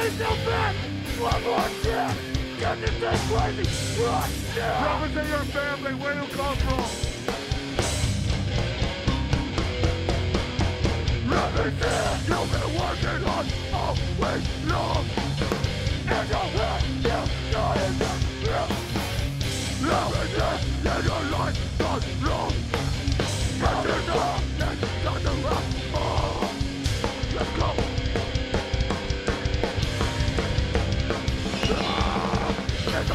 place now back! One more! Get this thing crazy right now! Represent your family, where you come from. Everything you've been working on all week long In your head, you know it's real Everything in your life goes wrong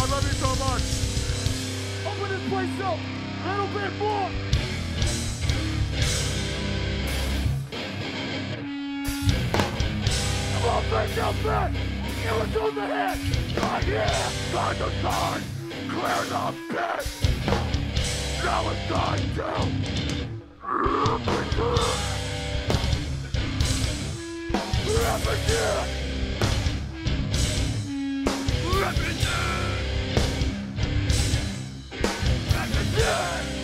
I love you so much. Open this place up! A little bit more! Come on, face your back! It to the head! Right here! Find the sign! Clear the pit! Now it's time to... Represent! Represent! Represent! Represent!